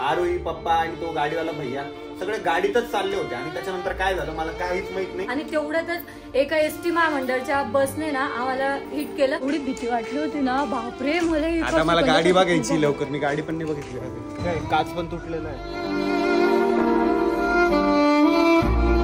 आरोही पप्पा आणि तो गाडीवाला भैया सगळे गाडीतच चालले होते. आणि त्याच्यानंतर काय झालं? मला काहीच माहीत नाही. आणि तेवढ्यातच एका एस टी महामंडळच्या बसने ना आम्हाला हिट केलं. एवढी भीती वाटली होती ना. बापरे मला हे आता कसं मला गाडी. बघायची? लवकर. मी गाडी पण नाही बघितली अजून. काय काच पण तुटलेला आहे.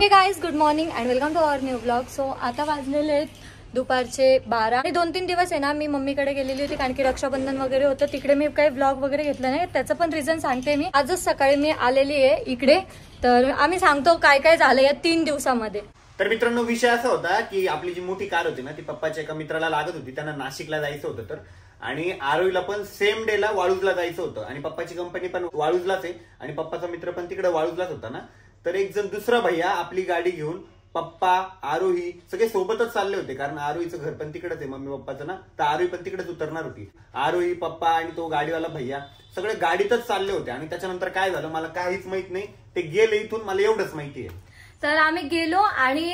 हे guys good morning and welcome to our new blog so आता वाजलेले आहेत दुपारचे बारा आणि दोन तीन दिवस आहे ना मी मम्मीकडे गेलेली होती कारण की रक्षाबंधन वगैरे होतं. तिकडे मी काही ब्लॉग वगैरे घेतलं नाही. त्याचं पण रिझन सांगते मी. आजच सकाळी मी आलेली आहे इकडे. तर आम्ही सांगतो काय काय झालं या तीन दिवसामध्ये. तर मित्रांनो विषय असा होता की आपली जी मोठी कार होती ना ती पप्पाच्या एका मित्राला लागत होती. त्यांना नाशिकला जायचं होतं तर. आणि आरोईला पण सेम डे ला वाळूजला जायचं होतं. आणि पप्पाची कंपनी पण वाळूजलाच आहे. आणि पप्पाचा मित्र पण तिकडे वाळूजलाच होता ना. तर एक जण दुसरा भैया आपली गाडी घेऊन पप्पा आरोही सगळे सोबतच चालले होते. कारण आरोहीचं घर पण तिकडेच आहे मम्मी पप्पाचं ना. तर आरोही पण तिकडेच उतरणार होती. आरोही पप्पा आणि तो गाडीवाला भैया सगळे गाडीतच चालले होते. आणि त्याच्यानंतर काय झालं? मला काहीच माहीत नाही. ते गेले इथून मला एवढंच माहिती आहे. तर आम्ही गेलो आणि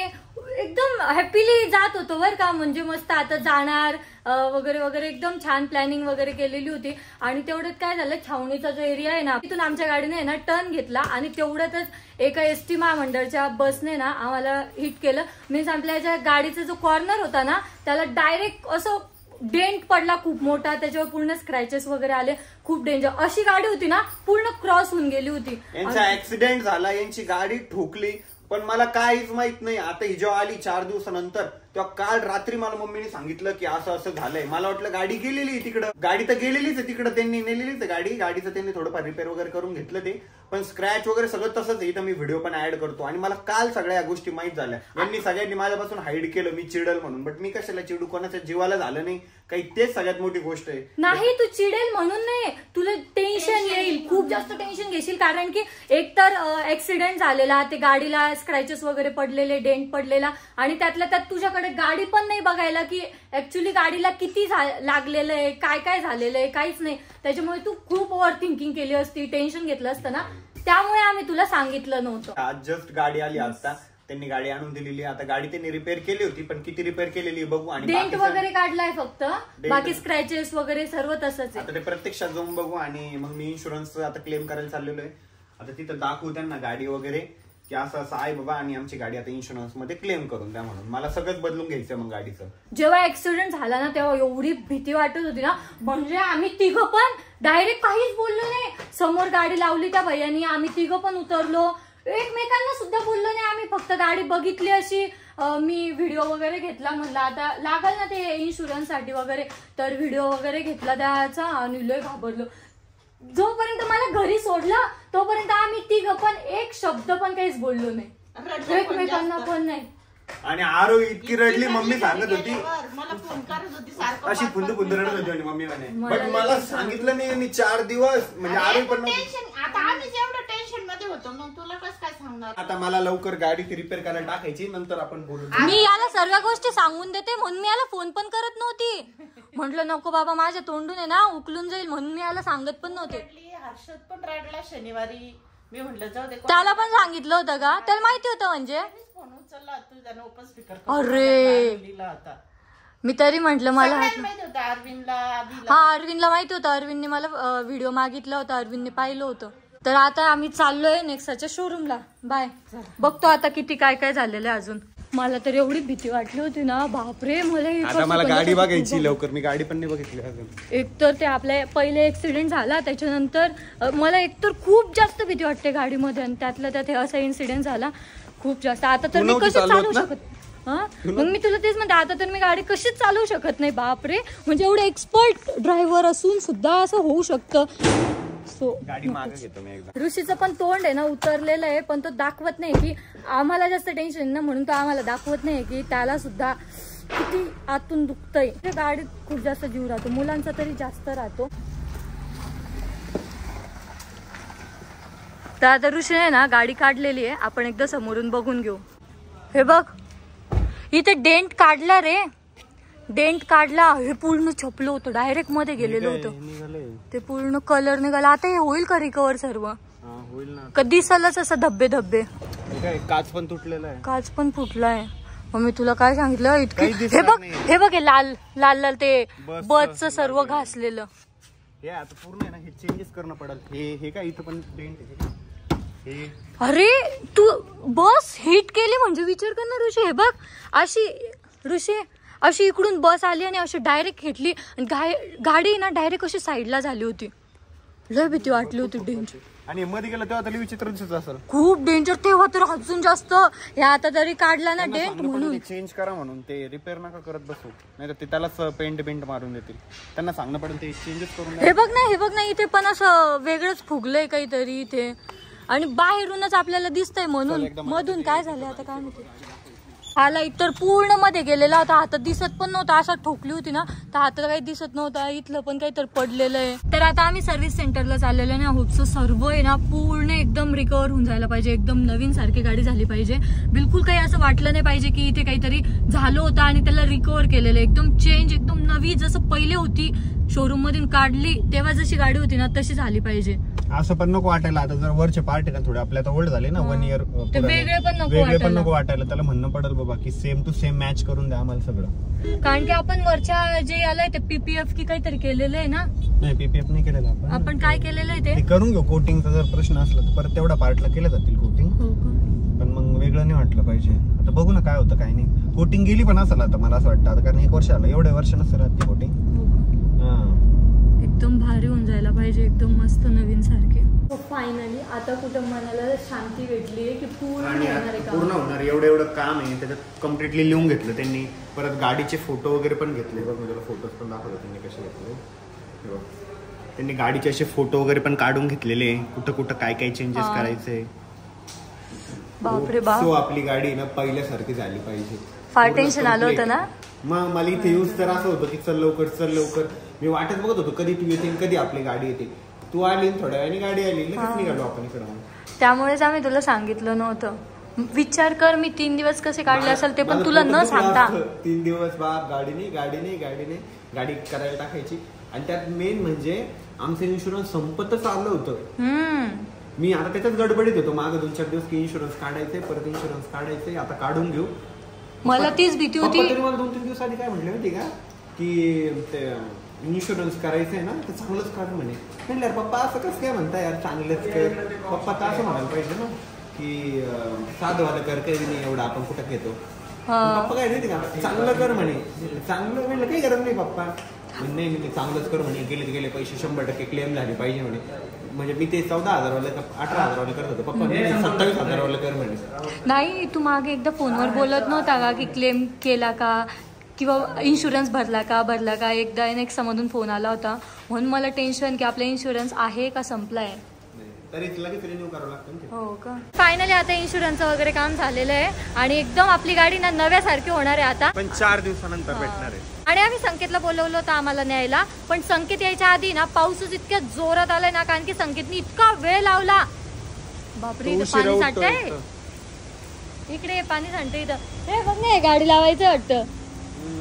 एकदम हॅपीली जात होतो बरं का. म्हणजे मस्त आता जाणार वगैरे वगैरे एकदम छान प्लॅनिंग वगैरे केलेली होती. आणि तेवढ्यात काय झालं छावणीचा जो एरिया आहे ना तिथून आमच्या गाडीने आहे ना टर्न घेतला आणि तेवढ्यातच एका एस टी महामंडळच्या बसने ना आम्हाला हिट केलं. मीन्स आपल्या ज्या गाडीचा जो कॉर्नर होता ना त्याला डायरेक्ट असं डेंट पडला खूप मोठा. त्याच्यावर पूर्ण स्क्रॅचेस वगैरे आले. खूप डेंजर अशी गाडी होती ना पूर्ण क्रॉस होऊन गेली होती. यांचा ऍक्सिडेंट झाला यांची गाडी ठोकली. पण मला काहीच माहीत नाही. आता ही जेव्हा आली चार दिवसानंतर. तेव्हा काल रात्री मला मम्मीने सांगितलं की असं असं झालंय. मला वाटलं गाडी गेलेली तिकडं. गाडी तर गेलेलीच आहे तिकडं त्यांनी नेलेलीच आहे गाडी. गाडीचं त्यांनी थोडंफार रिपेअर वगैरे करून घेतलं ते. पण स्क्रॅच वगैरे सगळं तसंच आहे. इथं मी व्हिडिओ पण ऍड करतो. आणि मला काल सगळ्या या गोष्टी माहीत झाल्या. यांनी सगळ्यांनी माझ्यापासून हाईड केलं. मी चिडल म्हणून. बट मी कशाला चिडू? कोणाच्या जीवाला झालं नाही. काही तेच सगळ्यात मोठी गोष्ट आहे. नाही तू चिडेल म्हणून नाही. तुला टेन्शन येईल. खूप जास्त टेन्शन घेशील. कारण की एकतर ऍक्सिडेंट झालेला ते गाडीला स्क्रॅचेस वगैरे पडलेले डेंट पडलेला. आणि त्यातल्या त्यात तुझ्याकडे गाडी पण नाही बघायला की ऍक्च्युली गाडीला किती लागलेलं आहे काय काय झालेलं आहे काहीच नाही. त्याच्यामुळे तू खूप ओव्हर थिंकिंग केली असती टेन्शन घेतलं असतं ना. त्यामुळे आम्ही तुला सांगितलं नव्हतं. आज जस्ट गाडी आली आता. त्यांनी गाडी आणून दिलेली. आता गाडी त्यांनी रिपेअर केली होती पण किती रिपेअर केलेली बघू आणि डेंट वगैरे काढलाय फक्त. बाकी स्क्रॅचेस वगैरे सर्व तसंच आहे. आता ते प्रत्यक्षात जाऊन बघू आणि मग मी इन्शुरन्स आता क्लेम करायला चाललेलो आहे. आता तिथं दाखवू त्यांना गाडी वगैरे. की असं असं आहे बाबा आणि आमची गाडी आता इन्शुरन्समध्ये क्लेम करून द्या म्हणून. मला सगळंच बदलून घ्यायचं मग गाडीचं. जेव्हा ऍक्सिडेंट झाला ना तेव्हा एवढी भीती वाटत होती ना. म्हणजे आम्ही तिघं पण डायरेक्ट काहीच बोललो नाही. समोर गाडी लावली त्या भैयानी आम्ही तिघं पण उतरलो. एकमेकांना सुद्धा बोललो नाही आम्ही. फक्त गाडी बघितली अशी. मी व्हिडिओ वगैरे घेतला म्हणलं. आता लागल ना ते इन्शुरन्ससाठी वगैरे. तर व्हिडिओ वगैरे घेतला त्याचा आणि लय घाबरलो. जोपर्यंत मला घरी सोडलं तोपर्यंत आम्ही तिघं पण एक शब्द पण काहीच बोललो नाही. एकमेकांना पण नाही. आणि आरो इतकी रडली मम्मी सांगत होती. मला फोन करत होती सारखं अशी फुंद फुंद रडत होती आणि मम्मी म्हणे. मला बट मला सांगितलं नाही यांनी चार दिवस म्हणजे आरो पण आता आम्ही जेवढं होतो. मग तुला कसं काय सांगणार? आता मला लवकर गाडी ती रिपेअर करायला टाकायची नंतर आपण बोलू. मी याला सर्व गोष्टी सांगून देते म्हणून मी याला फोन पण करत नव्हती. म्हंटल नको बाबा माझ्या तोंडून आहे ना उकलून जाईल म्हणून मी याला सांगत पण नव्हते. रडली, हर्षद पण रडला शनिवारी. मी म्हंटल जाऊ दे त्याला पण सांगितलं होतं का? त्याला माहिती होतं म्हणजे. फोन उचलला तुझा ओपन स्पीकर अरे. लिहिला होता. मी तरी म्हंटल मला सगळ्यांना माहीत होतं अरविंदला हा अरविंदला माहिती होतं. अरविंदने मला व्हिडिओ मागितला होता अरविंदने पाहिलं होतं. तर आता आम्ही चाललोय नेक्साच्या शोरूमला बाय बघतो आता किती काय काय झालेलं आहे अजून. मला तर एवढी भीती वाटली होती ना. बापरे मला आता गाडी का? बघायची लवकर. मी गाडी पण नाही बघितली अजून. एकतर ते आपल्या पहिले ऍक्सिडेंट झाला त्याच्यानंतर अ, मला एकतर खूप जास्त भीती वाटते गाडीमध्ये आणि त्यातलं त्यात हे असा इन्सिडेंट झाला. खूप जास्त. आता तर तू मी नव्हती कशी चालवू ना? शकत? हा? मग मी तुला तेच म्हणते आता तर मी गाडी कशीच चालवू शकत नाही. बापरे. म्हणजे एवढे एक्सपर्ट ड्रायव्हर असून सुद्धा असं होऊ शकतं. सो गाडी मागे घेतो मी एकदा. ऋषीचं पण तोंड आहे ना उतरलेलं आहे पण तो दाखवत नाही की आम्हाला जास्त टेन्शन ना म्हणून तो आम्हाला दाखवत नाही की त्याला सुद्धा किती आतून दुखतंय. ते गाडीत खूप जास्त जीव राहतो मुलांचा तरी जास्त राहतो. तर आता ऋषीने ना गाडी काढलेली आहे आपण एकदा समोरून बघून घेऊ. हे बघ इथे डेंट काढला रे. डेंट काढला हे पूर्ण छपलं होतं डायरेक्टमध्ये गेलेलं होतं. ते पूर्ण कलर निघाला. आता हे होईल का रिकवर सर्व? हा होईल ना. कधी दिसालच असं धब्बे धब्बे. हे काच पण तुटलेला आहे? काच पण फुटलाय. मग मी तुला काय सांगितलं? इतकी हे बघ. हे बघ हे लाल लाल लाल ते बसचं सर्व घासलेलं. हे आता पूर्ण आहे ना हे चेंजेस करणं पडेल. हे हे काय इथं पण डेंट आहे. हे. अरे तू बस हिट केली म्हणजे विचार कर ना ऋषी. हे बघ अशी ऋषी अशी इकडून बस आली आणि अशी डायरेक्ट हिटली आणि गाय- गाडी ना डायरेक्ट अशी साईडला झाली होती. लय भीती वाटली होती डेंजर आणि मध्ये गेलं तेव्हा विचित्र दिसत असेल. खूप डेंजर तेव्हा तर अजून जास्त. हे आता तरी काढला ना डेंट म्हणून. चेंज करा म्हणून. ते रिपेअर नका करत बसू. नाही तर ते त्यालाच पेंट पेंट मारून देतील. त्यांना सांगणं पडेल ते चेंजेस करून. हे बघ ना हे बघ ना इथे पण असं वेगळंच फुगलंय काहीतरी इथे. आणि बाहेरूनच आपल्याला दिसतंय म्हणून. मधून काय झालं आता काय माहिती. हा लाइट तर पूर्णमध्ये गेलेला होता. हातात दिसत पण नव्हता. असा ठोकली होती ना. तर हातात काही दिसत नव्हता. इथलं पण काही तर पडलेलं आहे. तर आता आम्ही सर्व्हिस सेंटरला चाललेलो ना. होपचं सर्व आहे ना पूर्ण एकदम रिकवर होऊन जायला पाहिजे. एकदम नवीन सारखी गाडी झाली पाहिजे. बिलकुल काही असं वाटलं नाही पाहिजे की इथे काहीतरी झालं होतं आणि त्याला रिकवर केलेलं एकदम चेंज एकदम नवी. जसं पहिले होती शोरूम मधून काढली तेव्हा जशी गाडी होती ना तशी झाली पाहिजे. असं पण नको वाटायला आता जर वरचे पार्ट आहे ना थोडे आपल्या आता ओल्ड झाले ना वन इयर वेगळे पण नको वेगळे पण वाटायला. नको वाटायला त्याला म्हणणं पडेल बाबा की सेम टू सेम मॅच करून द्या आम्हाला सगळं. कारण की आपण वरच्या जे आलंय ते पीपीएफ की काहीतरी केलेलं आहे ना? नाही पीपीएफ नाही केलेलं आपण. आपण काय केलेलं आहे ते? करून घेऊ कोटिंगचा जर प्रश्न असला तर परत तेवढ्या पार्टला केलं जातील कोटिंग हो का? पण मग वेगळं नाही वाटलं पाहिजे. आता बघू ना काय होतं काय नाही. कोटिंग गेली पण असेल आता मला असं वाटतं. कारण एक वर्ष आलं एवढ्या वर्ष राहत कोटिंग? एकदम भारी होऊन जायला पाहिजे एकदम मस्त नवीन सारखे. फायनली आता कुठं मनाला शांती भेटली आहे की पूर्ण पूर्ण होणार एवढं एवढं काम आहे त्याच्यात कम्प्लिटली लिहून घेतलं त्यांनी. परत गाडीचे फोटो वगैरे पण घेतले. बघ मी तुला फोटोज पण दाखवले त्यांनी कसे घेतले. त्यांनी गाडीचे असे फोटो वगैरे पण काढून घेतलेले. कुठं कुठं काय काय चेंजेस हा. करायचे. बापरे बाप. सो आपली गाडी ना पहिल्यासारखी झाली पाहिजे. फार टेन्शन आलं होतं ना? मग मला इथे यूज तर असं होतं की चल लवकर चल लवकर. मी वाटत बघत होतो कधी तू येते कधी आपली गाडी येते. तू आली थोड्या वेळाने गाडी आली लगेच निघालो आपण इकडं त्यामुळेच आम्ही तुला सांगितलं नव्हतं. विचार कर मी तीन दिवस कसे काढले असेल ते पण तुला न सांगता. तीन दिवस बाप गाडी नाही गाडी नाही गाडी करायला टाकायची. आणि त्यात मेन म्हणजे आमचं इन्शुरन्स संपतच आलं होतं. मी आता त्याच्यात गडबडीत होतो. मागं दोन चार दिवस की इन्शुरन्स काढायचे परत इन्शुरन्स काढायचे आता काढून घेऊ. मला तीच भीती होती. मला दोन तीन दिवस आधी काय म्हटले माहिती का? की इन्शुरन्स करायचंय ना ते चांगलंच काढ म्हणे. म्हणलं "यार, पप्पा असं कसं काय म्हणताय? यार चांगलंच कर. पप्पा तर असं म्हणायला पाहिजे ना की अं, साधं वालं कर काही नाही एवढं आपण कुठं घेतो. पप्पा काय माहिती का चांगलं कर म्हणे. चांगलं म्हणलं काही गरज नाही पप्पा. नाही नाही चांगलंच कर म्हणे. गेले गेले पैसे शंभर टक्के क्लेम झाले पाहिजे म्हणे. म्हणजे मी ते चौदा हजारवाले का अठरा हजारवाले करत होतो. पप्पा नाही, नाही, सत्तावीस हजारवाले कर म्हणे. नाही तू मागे एकदा फोनवर बोलत नव्हता का की क्लेम केला का? किंवा इन्शुरन्स भरला का भरला का एकदा नेक्स्ट मधून फोन आला होता. म्हणून मला टेन्शन की आपला इन्शुरन्स आहे का संपलाय. हो का? फायनली आता इन्शुरन्सचं वगैरे काम झालेलं आहे आणि एकदम आपली गाडी ना नव्यासारखी होणार आहे आता. पण चार दिवसानंतर भेटणार आहे. आणि आम्ही संकेतला बोलवलं होतं आम्हाला न्यायला पण संकेत यायच्या आधी ना पाऊसच इतक्या जोरात आलाय ना कारण की संकेतने इतका वेळ लावला. बापरे पाणी इथं. इकडे पाणी सांगते इथं. हे बघ ना हे गाडी लावायचं वाटतं.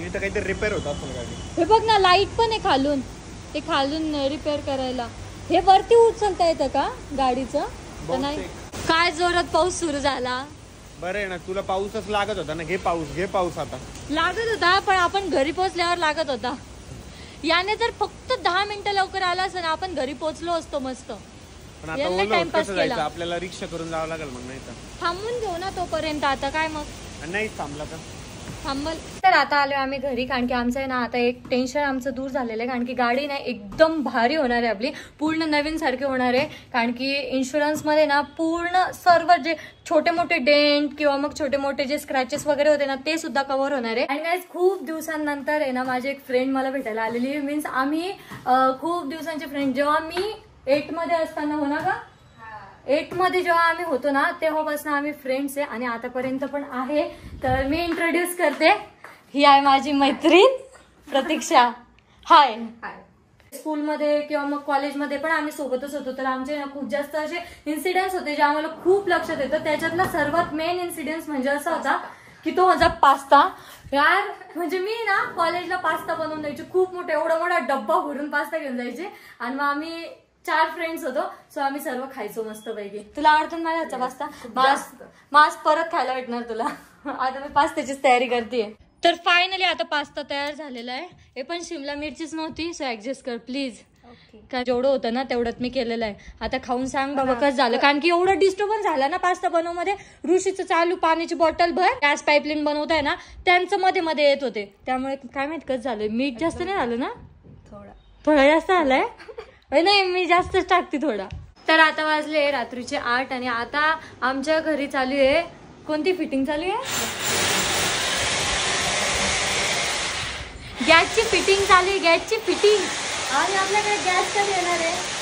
इथं काहीतरी रिपेअर होत असेल गाडी. हे बघ ना लाइट पण आहे खालून. ते खालून रिपेअर करायला. हे वरती उचलता येतं का गाडीचं? का नाही? काय जोरात पाऊस सुरू झाला? बरं आहे ना तुला पाऊसच लागत होता ना. घे पाऊस घे पाऊस आता. लागत होता पण आपण घरी पोहोचल्यावर लागत होता. याने जर फक्त दहा मिनिटं लवकर आला असं ना आपण घरी पोहोचलो असतो मस्त. पण आता यांना ओलं होत टाइमपास कसं जायचं? केला. आपल्याला रिक्षा करून जावं लागेल मग नाही तर. थांबून घेऊ ना तोपर्यंत आता. काय मग? नाही थांबला तर? थांबल. तर आता आलो आम्ही घरी कारण की आमचं आहे ना आता एक टेन्शन आमचं दूर झालेलं आहे कारण की गाडी ना एकदम भारी होणार आहे आपली. पूर्ण नवीन सारखी होणार आहे कारण की इन्शुरन्समध्ये ना पूर्ण सर्व जे छोटे मोठे डेंट किंवा मग छोटे मोठे जे स्क्रॅचेस वगैरे होते ना ते सुद्धा कव्हर होणार आहे. आणि गाईज खूप दिवसांनंतर आहे ना माझी एक फ्रेंड मला भेटायला आलेली मीन्स आम्ही खूप दिवसांचे फ्रेंड जेव्हा मी एटमध्ये असताना हो ना का एटमध्ये जेव्हा आम्ही होतो ना तेव्हापासून आम्ही फ्रेंड्स आहे आणि आतापर्यंत पण आहे. तर मी इंट्रोड्यूस करते. ही आहे माझी मैत्रीण प्रतीक्षा. हाय स्कूलमध्ये किंवा मग कॉलेजमध्ये पण आम्ही सोबतच होतो. तर आमचे खूप जास्त असे इन्सिडेंट्स होते जे आम्हाला खूप लक्षात येतं. त्याच्यातला सर्वात मेन इन्सिडेंट म्हणजे असा होता की तो माझा पास्ता. यार म्हणजे मी ना कॉलेजला पास्ता बनवून द्यायची खूप मोठा एवढा मोठा डब्बा भरून पास्ता घेऊन जायचे. आणि मग आम्ही चार फ्रेंड्स होतो. सो आम्ही सर्व खायचो मस्त पैकी तुला आवडतो ना माझ्या पास्ता मास मास परत खायला भेटणार तुला. आता मी पास्त्याचीच तयारी करते तर फायनली आता पास्ता तयार झालेला आहे. हे पण शिमला मिरचीच नव्हती सो ऍडजस्ट कर प्लीज का जेवढं होतं ना तेवढ्यात मी केलेलं आहे. आता खाऊन सांग बाबा कसं झालं. कारण की एवढं डिस्टर्बन्स झाला ना पास्ता बनवमध्ये. ऋषीचं चालू पाण्याची बॉटल भर. गॅस पाईपलाईन बनवताय ना त्यांचं मध्ये मध्ये येत होते. त्यामुळे काय माहीत कसं झालं मीठ जास्त नाही झालं ना? थोडा. थोडा जास्त आलाय नाही मी जास्तच टाकते थोडा. तर आता वाजले रात्रीचे आठ आणि आता आमच्या घरी चालू आहे. कोणती फिटिंग चालू आहे? गॅसची फिटिंग चालू आहे गॅसची फिटिंग. आणि आपल्याकडे गॅस कधी येणार आहे?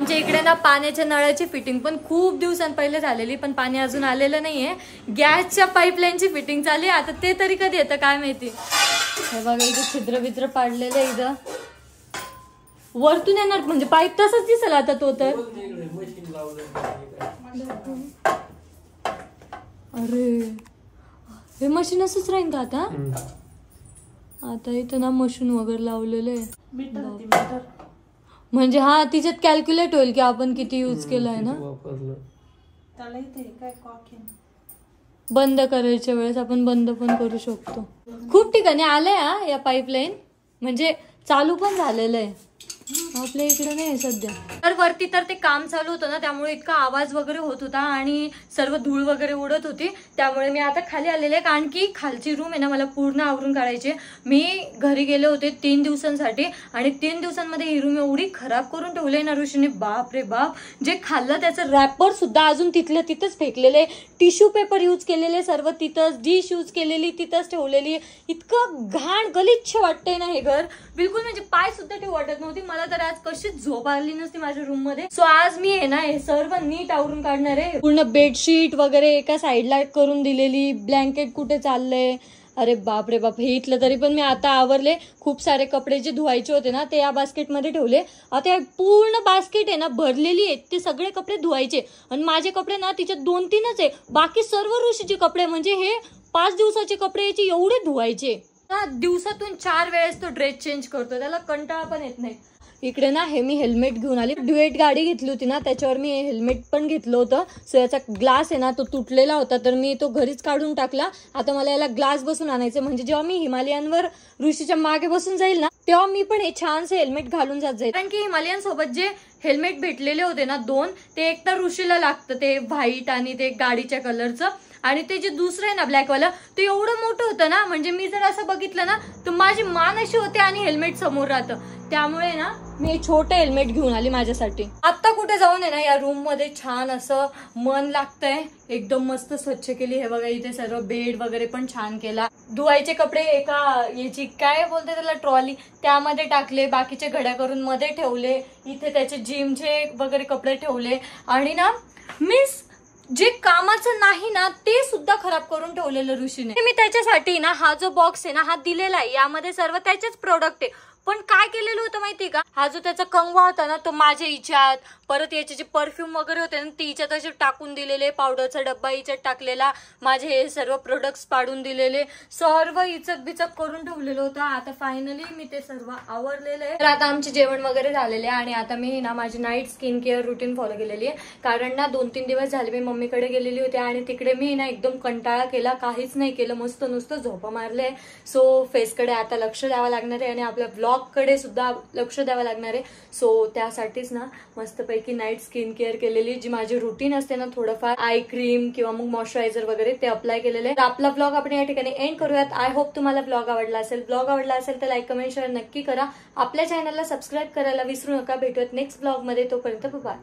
आमच्या इकडे ना पाण्याच्या नळाची फिटिंग पण खूप दिवसांपहिले झालेली पण पाणी अजून आलेलं नाहीये. गॅसच्या पाईपलाईनची फिटिंग चालली आहे. आता ते तरी कधी येतं काय माहिती? हे बघा इथं छिद्र बिद्र पाडलेलं इथं. वरतून येणार म्हणजे पाईप तसंच दिसेल आता तो तर. अरे हे मशीन असंच राहील का आता? आता इथं ना मशीन वगैरे लावलेलं आहे. म्हणजे हा तिच्यात कॅल्क्युलेट होईल की आपण किती यूज केलाय ना? बंद करायच्या वेळेस आपण बंद पण करू शकतो. खूप ठिकाणी आलंय हा या पाईपलाईन म्हणजे चालू पण झालेलं आहे. आपल्या इकडे नाही आहे सध्या. तर वरती तर ते काम चालू होतं ना त्यामुळे इतका आवाज वगैरे होत होता आणि सर्व धूळ वगैरे उडत होती. त्यामुळे मी आता खाली आलेले आहे कारण की खालची रूम आहे ना मला पूर्ण आवरून काढायची मी घरी गेले होते तीन दिवसांसाठी आणि तीन दिवसांमध्ये ही रूम एवढी खराब करून ठेवली ना ऋषीने. बाप रे बाप. जे खाल्लं त्याचं रॅपर सुद्धा अजून तिथलं तिथंच फेकलेले टिश्यू पेपर यूज केलेले सर्व तिथंच डिश यूज केलेली तिथंच ठेवलेली इतकं घाण गलिच्छ वाटतंय ना हे घर. बिलकुल म्हणजे पाय सुद्धा ठेवू वाटत नव्हती. मला तर आज कशीच झोप आली नसती माझ्या रूममध्ये. सो आज मी आहे ना हे सर्व नीट आवरून काढणार आहे. पूर्ण बेडशीट वगैरे एका साईडला करून दिलेली ब्लँकेट कुठे चाललंय? अरे बाप रे बाप हे इथलं तरी पण मी आता आवरले. खूप सारे कपडे जे धुवायचे होते ना ते या बास्केटमध्ये ठेवले. आता पूर्ण बास्केट आहे ना भरलेली आहे. ते सगळे कपडे धुवायचे. आणि माझे कपडे ना तिच्यात दोन तीनच आहे. बाकी सर्व ऋषीचे कपडे म्हणजे हे पाच दिवसाचे कपडे याचे एवढे धुवायचे. ना दिवसातून चार वेळेस तो ड्रेस चेंज करतो त्याला कंटाळा पण येत नाही. इकडे ना हे मी हेल्मेट घेऊन आली. ड्युएट गाडी घेतली होती ना त्याच्यावर मी हेल्मेट पण घेतलं होतं. सो याचा ग्लास आहे ना तो तुटलेला होता. तर मी तो घरीच काढून टाकला. आता मला याला ग्लास बसून आणायचं म्हणजे जेव्हा मी हिमालयनवर ऋषीच्या मागे बसून जाईल ना तेव्हा मी पण हे छानसे हेल्मेट घालून जात जाईल. कारण की हिमालयन सोबत जे हेल्मेट भेटलेले होते ना दोन ते एक तर ऋषीला लागतं. ते व्हाईट आणि ते गाडीच्या कलरचं आणि ते जे दुसरं आहे ना ब्लॅकवालं ते एवढं मोठं होतं ना म्हणजे मी जर असं बघितलं ना तर माझी मान अशी होते आणि हेल्मेट समोर राहतं. त्यामुळे ना मी छोटं हेल्मेट घेऊन आली माझ्यासाठी. आता कुठे जाऊन आहे ना या रूममध्ये छान असं मन लागतंय. एकदम मस्त स्वच्छ केली. हे बघा इथे सर्व बेड वगैरे पण छान केला. धुवायचे कपडे एका याची काय बोलते त्याला ट्रॉली त्यामध्ये टाकले. बाकीचे घड्या करून मध्ये ठेवले. इथे त्याचे जिमचे वगैरे कपडे ठेवले. आणि ना मिस जे कामाचं नाही ना ते सुद्धा खराब करून ठेवलेलं ऋषीने. मी त्याच्यासाठी ना हा जो बॉक्स आहे ना हा दिलेला आहे. यामध्ये सर्व त्याचेच प्रोडक्ट आहे. पण काय केलेलं होतं माहिती का? हा जो त्याचा कंगवा होता ना तो माझ्या हिच्यात परत याचे जे परफ्यूम वगैरे होते ना ते हिच्यात असे टाकून दिलेले पावडरचा डब्बा हिच्यात टाकलेला. माझे हे सर्व प्रोडक्ट्स पाडून दिलेले. सर्व हिचक बिचक करून ठेवलेलं होतं. आता फायनली मी ते सर्व आवरलेलं आहे. तर आता आमचे जेवण वगैरे झालेले आहे आणि आता मी ना माझी night skin care routine follow केलेली आहे. कारण ना दोन तीन दिवस झाले मी मम्मीकडे गेलेली होती आणि तिकडे मी ना एकदम कंटाळा केला. काहीच नाही केलं. मस्त नुसतं झोपा मारले. सो फेसकडे आता लक्ष द्यावं लागणार आहे आणि आपल्या ब्लॉग कडे सुद्धा लक्ष द्यावं लागणार आहे. सो त्यासाठीच ना मस्तपैकी नाईट स्किन केअर केलेली जी माझी रुटीन असते ना थोडंफार आय क्रीम किंवा मग मॉइश्चरायझर वगैरे ते अप्लाय केलेले आहे. तर आपला ब्लॉग आपण या ठिकाणी एंड करूयात. आय होप तुम्हाला ब्लॉग आवडला असेल. ब्लॉग आवडला असेल तर लाईक कमेंट शेअर नक्की करा. आपल्या चॅनलला सबस्क्राईब करायला विसरू नका. भेटूयात नेक्स्ट ब्लॉगमध्ये. तोपर्यंत बाय